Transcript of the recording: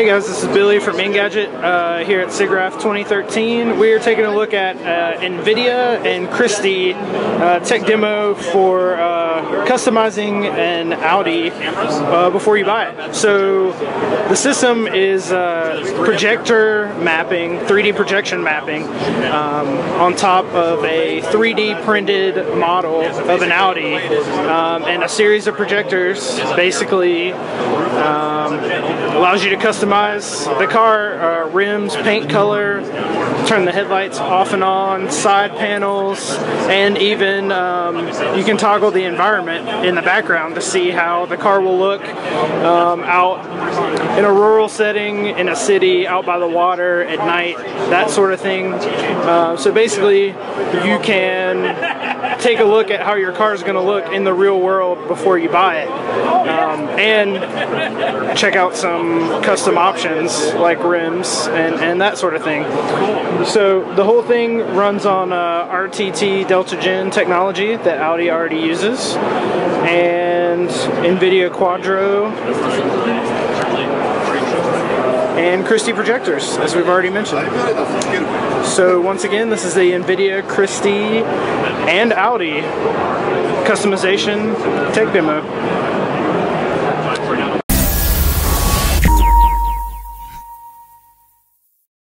Hey guys, this is Billy from Engadget uh, here at SIGGRAPH 2013. We are taking a look at uh, NVIDIA and Christie uh, tech demo for uh, customizing an Audi uh, before you buy it. So the system is uh, projector mapping, 3D projection mapping um, on top of a 3D printed model of an Audi um, and a series of projectors basically um, allows you to customize the car, uh, rims, paint color, turn the headlights off and on, side panels, and even um, you can toggle the environment in the background to see how the car will look um, out in a rural setting, in a city, out by the water, at night, that sort of thing. Uh, so basically, you can take a look at how your car is going to look in the real world before you buy it. Um, and check out some custom options like rims and, and that sort of thing. So the whole thing runs on uh, RTT DeltaGen technology that Audi already uses and NVIDIA Quadro and Christie projectors, as we've already mentioned. So once again, this is the NVIDIA, Christie, and Audi customization tech demo.